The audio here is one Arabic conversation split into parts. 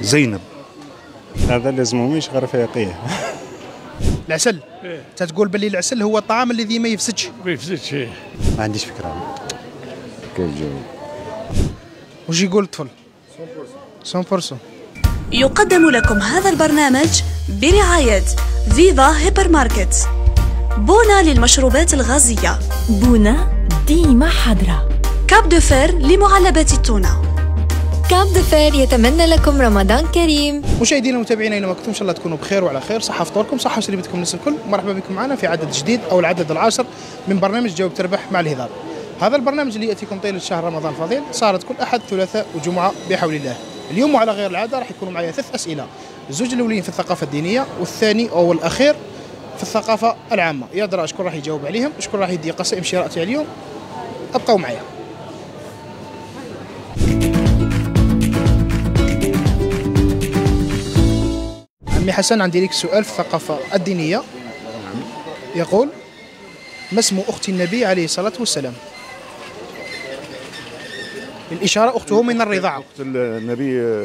زينب. هذا لازم مش غير فيقيه العسل. تتقول باللي العسل هو الطعام الذي ما يفسدش. ما يفسدش فيه ما عنديش فكرة كيجاوب وش يقول الطفل 100% يقدم لكم هذا البرنامج برعاية Viva Hypermarket بونا للمشروبات الغازية. بونا ديما حاضرة Cap de Fer لمعلبات التونة. Cap de Fer يتمنى لكم رمضان كريم. مشاهدينا ومتابعينا اينما كنتم إن شاء الله تكونوا بخير وعلى خير. صحة فطوركم صحة وسلامتكم الناس الكل. مرحبا بكم معنا في عدد جديد أو العدد العاشر من برنامج جاوب تربح مع الهلال هذا البرنامج اللي يأتيكم طيله شهر رمضان الفضيل صارت كل أحد ثلاثاء وجمعة بحول الله. اليوم وعلى غير العادة راح يكونوا معي ثلاث أسئلة. الزوج الأولين في الثقافة الدينية والثاني أو الأخير في الثقافة العامة. يا درا شكون راح يجاوب عليهم شكون راح يدي قسائم شراء تاع اليوم. أبقوا معايا عمي حسن عندي لك سؤال في الثقافة الدينية. يقول ما اسم أخت النبي عليه الصلاة والسلام؟ الإشارة أخته من الرضاعة. أخت النبي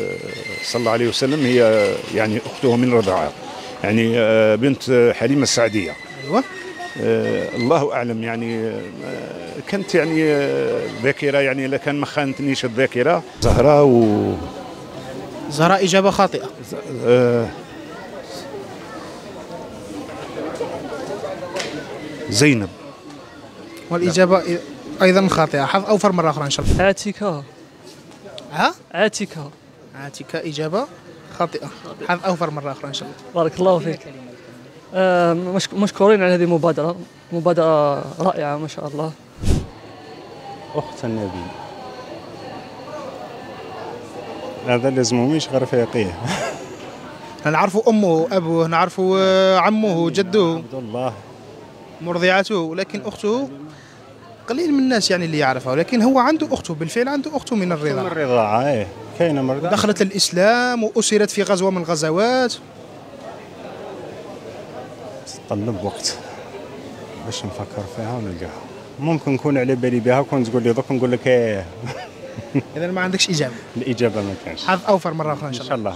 صلى الله عليه وسلم هي يعني أخته من الرضاعة. يعني آه، بنت حليمة السعدية. أيوة. آه، الله أعلم يعني آه، كانت يعني ذاكرة يعني إذا كان ما خانتنيش الذاكرة. زهرة و زهراء إجابة خاطئة. زينب. والإجابة أيضا خاطئة. حظ أوفر مرة أخرى إن شاء الله. عاتكة ها؟ عاتكة عاتك إجابة خاطئة. حظ أوفر مرة أخرى إن شاء الله. بارك الله فيك. آه، مشك- مشكورين على هذه المبادرة مبادرة رائعة ما شاء الله. أخت النبي. هذا لازم مش غير فيقيه نعرفوا أمه أبوه نعرفوا آه، عمه جده. عبد الله. مرضعته لكن أخته قليل من الناس يعني اللي يعرفها ولكن هو عنده أخته بالفعل عنده أخته من من الرضاعة الرضاعة إيه كاينة مرضى دخلت الإسلام وأسرت في غزوة من الغزوات. طلب وقت باش نفكر فيها ونلقاها. ممكن نكون على بالي بها كون تقول لي دوك نقول لك إيه. إذا ما عندكش إجابة. الإجابة ما كانش. حظ أوفر مرة أخرى إن إن شاء شاء الله.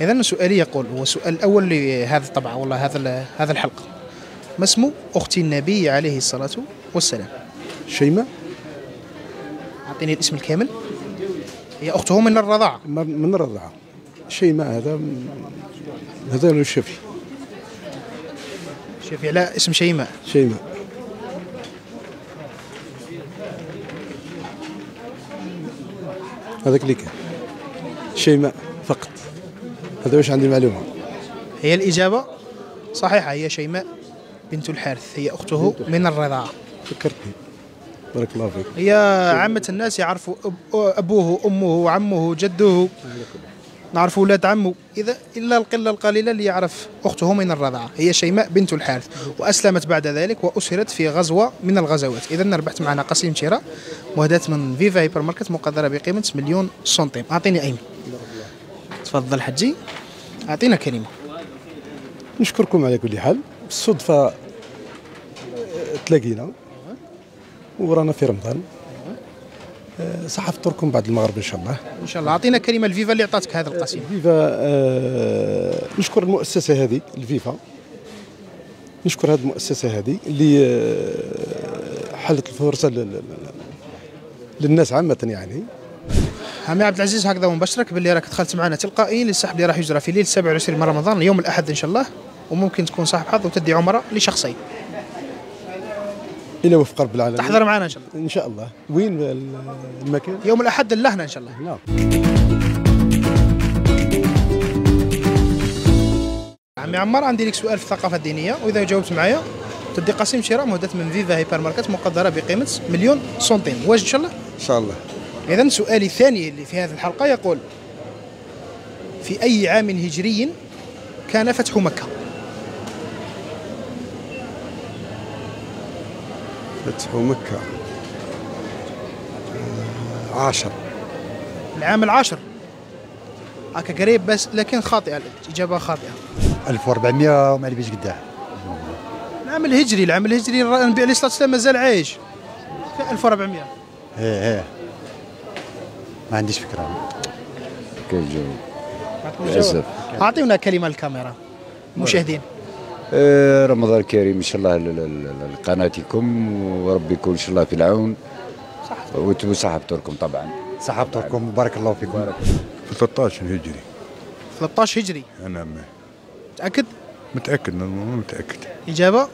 الله إذا سؤالي يقول هو السؤال الأول لهذا الطبعة والله هذا هذا الحلقة. ما اسم أخت النبي عليه الصلاة والسلام. شيماء. أعطيني الاسم الكامل. هي أخته من الرضاعة. من الرضاعة. شيماء هذا هذا الشفي شوفي على اسم شيماء. شيماء. هذاك اللي كان. شيماء فقط. هذا واش عندي معلومة؟ هي الإجابة صحيحة هي شيماء. بنت الحارث هي أخته من الرضاعة. فكرتني. بارك الله فيك. هي عامة الناس يعرفوا أب- أبوه أمه عمه جده. نعرف ولاد عمه. إذا إلا القلة القليلة اللي يعرف أخته من الرضاعة. هي شيماء بنت الحارث. وأسلمت بعد ذلك وأسرت في غزوة من الغزوات. إذا ربحت معنا قسيم شراء مهداة من Viva Hypermarket مقدرة بقيمة مليون سنتيم. أعطيني أيمن تفضل حجي. أعطينا كلمة. نشكركم على كل حال. بالصدفة آه، تلاقينا. ورانا في رمضان. آه، صح فطوركم بعد المغرب إن شاء الله. إن شاء الله. أعطينا كلمة الفيفا اللي أعطتك هذا القسيم. الفيفا آه، نشكر المؤسسة هذه الفيفا نشكر هذه المؤسسة هذه اللي آه، حلت لل- للناس عامة يعني. عمي عبد العزيز هكذا ونبشرك باللي راك دخلت معنا تلقائيا للسحب اللي راح يجرى في ليله 27 من رمضان يوم الأحد إن شاء الله. وممكن تكون صاحب حظ وتدي عمره لشخصين. إلى وفق رب العالمين. تحضر معنا إن شاء الله. إن شاء الله. وين ال- المكان؟ يوم الأحد اللهنا إن شاء الله. نعم. عمي عمار عندي لك سؤال في الثقافة الدينية. وإذا جاوبت معايا تدي قسيم شراء مهدة من Viva Hypermarket مقدرة بقيمة مليون سنتيم. واجد إن شاء الله؟ إن شاء الله. إذا سؤالي الثاني اللي في هذه الحلقة يقول في أي عام هجري كان فتح مكة؟ فتح مكة. آه، عشر العام العاشر. هكا قريب بس لكن خاطئة الإجابة خاطئة. 1400 وما بيش قداه العام الهجري العام الهجري النبي عليه الصلاة والسلام مازال عايش. في 1400 إيه إيه ما عنديش فكرة. كيجاوب عطنا للأسف. جواب. أعطيونا كلمة للكاميرا المشاهدين آه، رمضان كريم إن شاء الله لقناتكم وربي يكون إن شاء الله في العون. وصحة فطوركم طبعا. صحة فطوركم وبارك الله فيكم. في 13 هجري. 13 هجري؟ أنا متأكد؟ متأكد متأكد. إجابة؟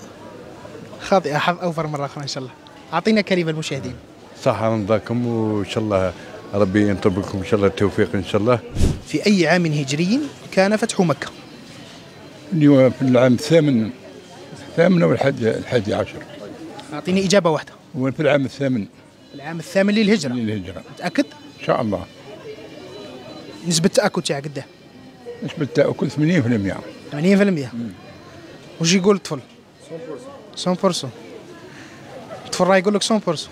خاطئه حظ أوفر مرة أخرى إن شاء الله. أعطينا كلمة المشاهدين. صحة رمضانكم وإن شاء الله ربي ينطب لكم إن شاء الله التوفيق إن شاء الله. في أي عام هجري كان فتح مكة؟ اليوم في العام الثامن الثامن أو الحادي الحادي عشر. أعطيني إجابة واحدة. وفي العام الثامن. العام الثامن للهجرة. للهجرة. متأكد؟ إن شاء الله. نسبة التاكد تاعك قداه نسبة التأكد 80% 80% وش يقول الطفل؟ 100% الطفل راه يقول لك 100%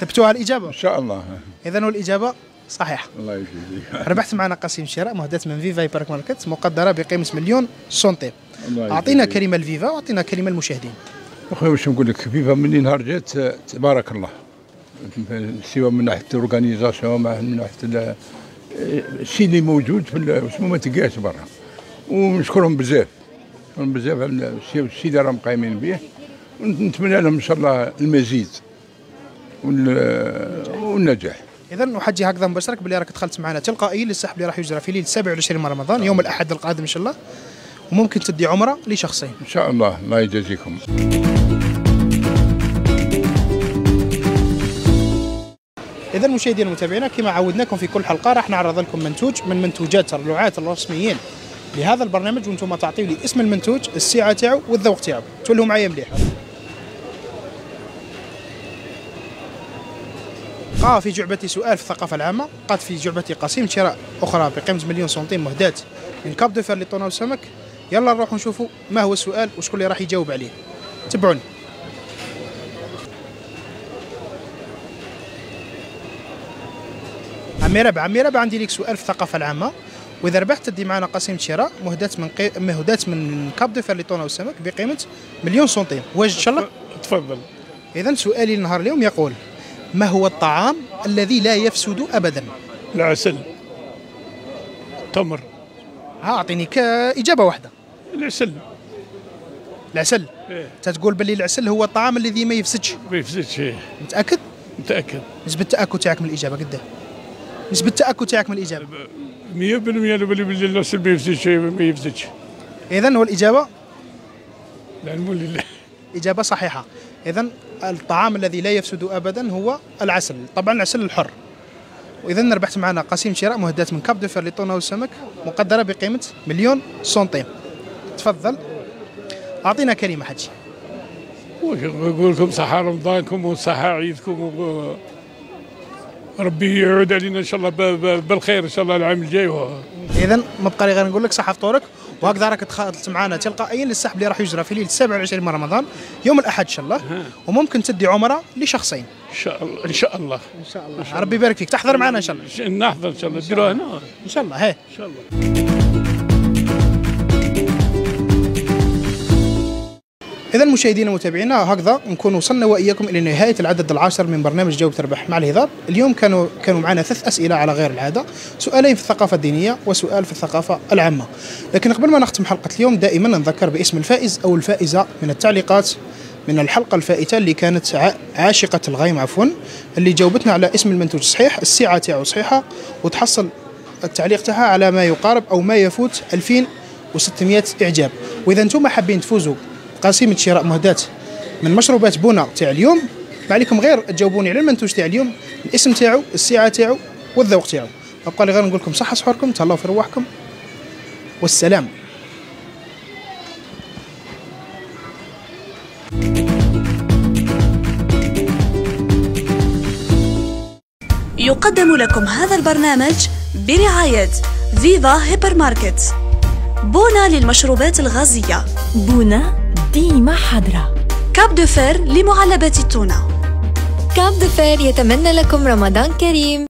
ثبتوا على الإجابة. إن شاء الله. إذا والاجابه صحيحه الله يجزيك. ربحت معنا قسيم شراء مهدات من Viva Hypermarket مقدرة بقيمة مليون سنتيم أعطينا. كلمة لفيفا وأعطينا كلمة للمشاهدين. اخويا واش نقول لك؟ فيفا من نهار جات تبارك الله. سواء من ناحية الأورغانيزاسيون من ناحية ال- الشيء اللي موجود في اسمه ما تلقاش برا. ونشكرهم بزاف. نشكرهم بزاف على الشيء اللي راهم قايمين به. ونتمنى لهم إن شاء الله المزيد وال- والنجاح. اذا نحجي هكذا مباشرك باللي راك دخلت معنا تلقائيا للسحب اللي راح يجرى في ليله 27 من رمضان يوم الأحد القادم إن شاء الله. وممكن تدي عمرة لشخصين. إن شاء الله الله يجازيكم. اذا مشاهدينا ومتابعينا كما عودناكم في كل حلقة راح نعرض لكم منتوج من منتوجات الرعاة الرسميين لهذا البرنامج وأنتم تعطيوا لي اسم المنتوج السعة تاعو والذوق تاعو. تولوا معايا مليح. قا في جعبتي سؤال في الثقافة العامة. قد في جعبتي قسيم شراء أخرى بقيمة مليون سنتيم مهداة من Cap de Fer للطونة والسمك يلا نروح نشوفوا ما هو السؤال وشكون اللي راح يجاوب عليه. تبعوني. عمي رابح عمي رابح عندي لك سؤال في الثقافة العامة. وإذا ربحت تدي معنا قسيم شراء مهداة من قي... مهداة من Cap de Fer للطونة والسمك بقيمة مليون سنتيم. واجد إن شاء الله؟ تفضل. إذا سؤالي لنهار اليوم يقول ما هو الطعام الذي لا يفسد أبدا؟ العسل تمر. ها أعطيني كإجابة واحدة. العسل. العسل. إيه. تتقول باللي العسل هو الطعام الذي ما يفسدش. ما يفسدش إيه. متأكد؟ متأكد. نسبة التأكد تاعك من الإجابة قدام. نسبة التأكد تاعك من الإجابة. 100% باللي باللي العسل ما يفسدش ما يفسدش. إذا هو الإجابة؟ العلم لله. إجابة صحيحة. إذا الطعام الذي لا يفسد أبدا هو العسل. طبعا العسل الحر. وإذا ربحت معنا قسيم شراء مهداة من كاب دو فير للطونة والسمك مقدرة بقيمة مليون سنتيم تفضل. أعطينا كلمة حاجي نقول لكم صحة رمضانكم وصحة عيدكم؟ و... ربي يعود علينا إن شاء الله. بالخير إن شاء الله العام الجاي. و... اذا ما بقى لي غير نقول لك صحة فطورك. وهكذا راك دخلت معنا تلقائيا للسحب اللي راح يجرى في ليلة 27 من رمضان يوم الأحد إن شاء الله. وممكن تدي عمرة لشخصين. إن شاء الله إن شاء الله. إن شاء الله. ربي يبارك فيك. تحضر معنا إن شاء الله. نحضر إن شاء الله. ديروها هنا. إن شاء الله. هي. إن شاء الله. اذا مشاهدينا ومتابعينا هكذا نكون وصلنا وإياكم إلى نهاية العدد العاشر من برنامج جاوب تربح مع الهضاب. اليوم كانوا كانوا معنا ثلاث أسئلة على غير العادة سؤالين في الثقافة الدينية وسؤال في الثقافة العامة. لكن قبل ما نختم حلقة اليوم دائما نذكر باسم الفائز أو الفائزة من التعليقات من الحلقة الفائتة اللي كانت عاشقة الغيم عفوا اللي جاوبتنا على اسم المنتوج صحيح السعة تاعو صحيحة وتحصل التعليق تاعها على ما يقارب أو ما يفوت 2600 إعجاب. وإذا أنتم حابين تفوزوا قسيمه شراء مهدات. من مشروبات بونا تاع اليوم ما عليكم غير تجاوبوني على المنتوج تاع اليوم الاسم تاعو السعه تاعو والذوق تاعو. ما بقى لي غير نقول لكم صحة سحوركم تهلاو في رواحكم والسلام. يقدم لكم هذا البرنامج برعاية فيفا هيبر ماركت بونا للمشروبات الغازية. بونا ديما حاضرة كاب دو فير لمعلبات التونة. كاب دو فير يتمنى لكم رمضان كريم.